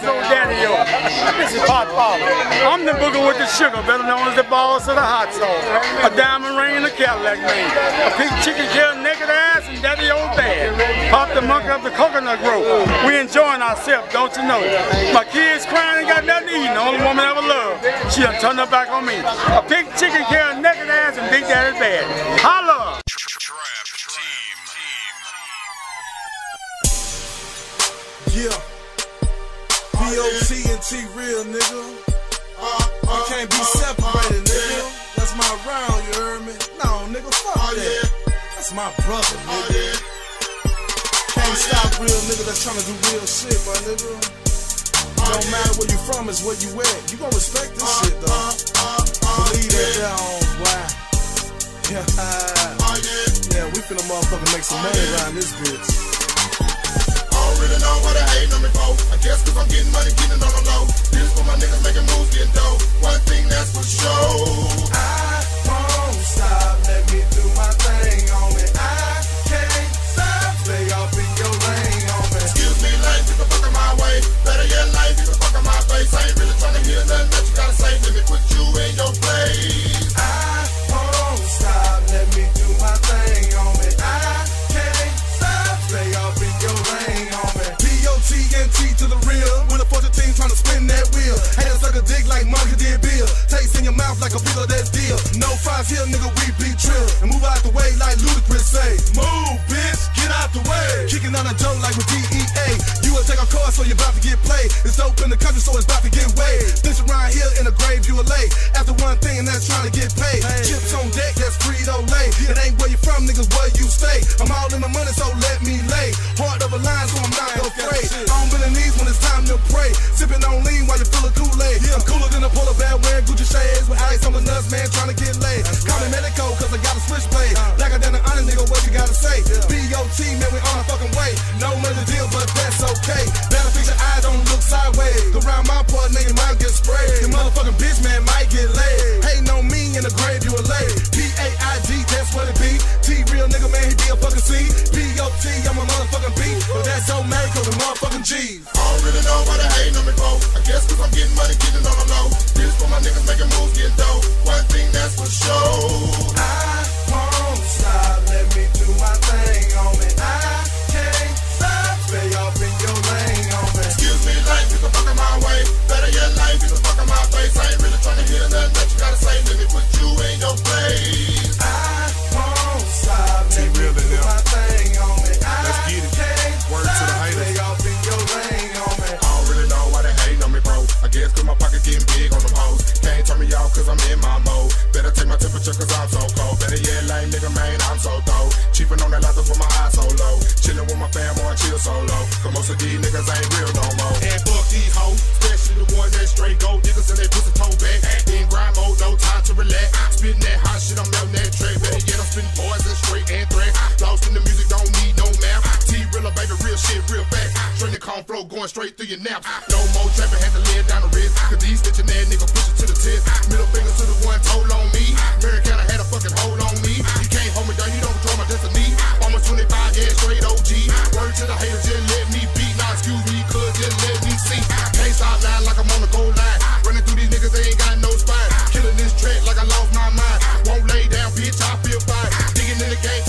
so daddy yo. This is Pot Father. I'm the booger with the sugar, better known as the boss of the hot sauce. A diamond ring and a Cadillac ring. A pink chicken tail, naked ass, and daddy old bad. Pop the monkey up the coconut grove. We enjoying ourselves, don't you know? My kids crying, ain't got nothing to eat. The only woman I ever loved. She done turned her back on me. A pink chicken tail, naked ass, and big daddy bad. Holla! Yeah. P.O.T. and T-Real, nigga. You can't be separated, nigga. That's my round, you heard me? No, nigga, fuck that. That's my brother, nigga. Can't stop real nigga that's trying to do real shit, my nigga. Don't matter where you from, it's where you at. You gon' respect this shit, though. Believe that down, why? Yeah, yeah, we finna motherfucker make some money around this bitch. Already know what I hate for. I guess cause I'm getting money, getting on the low. This for my niggas making moves, getting dough. One thing that's for sure. I like a that's deal. No fries here, nigga, we be trill. And move out the way like Ludacris say. Move, bitch, get out the way. Kicking on a joke like with DEA. You will take a course, so you're about to get played. It's dope in the country, so it's about to get weighed. This around here in the grave, you will lay. After one thing, and that's trying to get paid. Chips on deck, that's Frito lay. It ain't where you from, niggas, where you stay. I'm all in my money, so let stay off in your lane on me. Already know why they hating on me, bro. I guess cause my pocket getting big on them hoes. Can't turn me off cause I'm in my mode. Better take my temperature cause I'm so cold. Better yet, lame nigga, man, I'm so dope. Cheapin' on that lobster with my eyes so low. Chillin' with my fam on chill solo. Cause most of these niggas ain't real no more. And fuck these hoes, especially the one that straight gold niggas and they pussy toe back. In grind mode, no time to relax. Spittin' that hot shit, I'm melting that track. Better yet, I'm spittin' your naps. No more trapping, had to lay it down the wrist. Cause these bitchin' ass niggas push it to the tip. Middle finger to the one told on me. Mary kinda had a fucking hold on me. You can't hold me down, you don't control my destiny. Almost 25, yeah, straight OG. Word to the haters, just let me be. Now excuse me, cuz just let me see. Can't stop line like I'm on the goal line. Running through these niggas, they ain't got no spine. Killing this track like I lost my mind. Won't lay down, bitch, I feel fine. Digging in the game,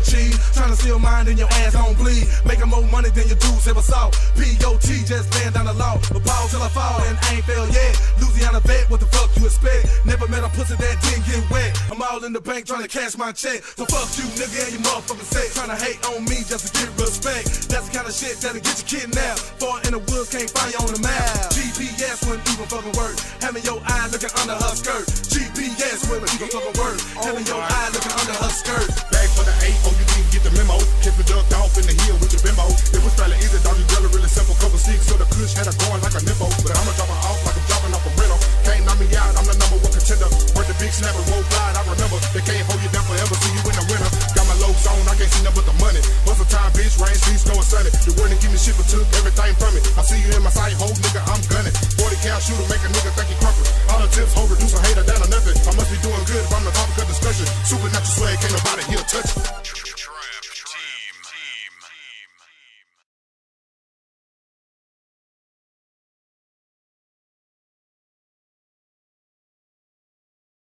steal cheese, trying to steal mine, then your ass don't bleed. Making more money than your dudes ever saw. P.O.T. just laying down the law. A ball till I fall and I ain't fail in the bank trying to cash my check. So fuck you, nigga, and your motherfucking sex. Trying to hate on me just to get respect. That's the kind of shit that'll get you kidnapped. Far in the woods, can't find you on the map. GPS wouldn't even fucking work. Having your eye looking under her skirt. GPS you gon' fucking work. Having your eye looking under her skirt. Back for the eight, oh, you didn't get the memo. Kept it ducked off in the hill with your bimbo. It was fairly easy, dog, you really, simple. Couple sticks, so the kush had her going like a nipple. But I'ma drop her off like I'm dropping off a rental. Can't knock me out, I'm the number one contender. Worth the big snapper, roll took from me. I see you in my sight, hold nigga, I'm gunning. 40 cal shooter, make a nigga think he crumple. All the tips, hold, reduce a hater down to nothing. I must be doing good if I'm the topic of discussion. Supernatural swag, can't nobody here touch it.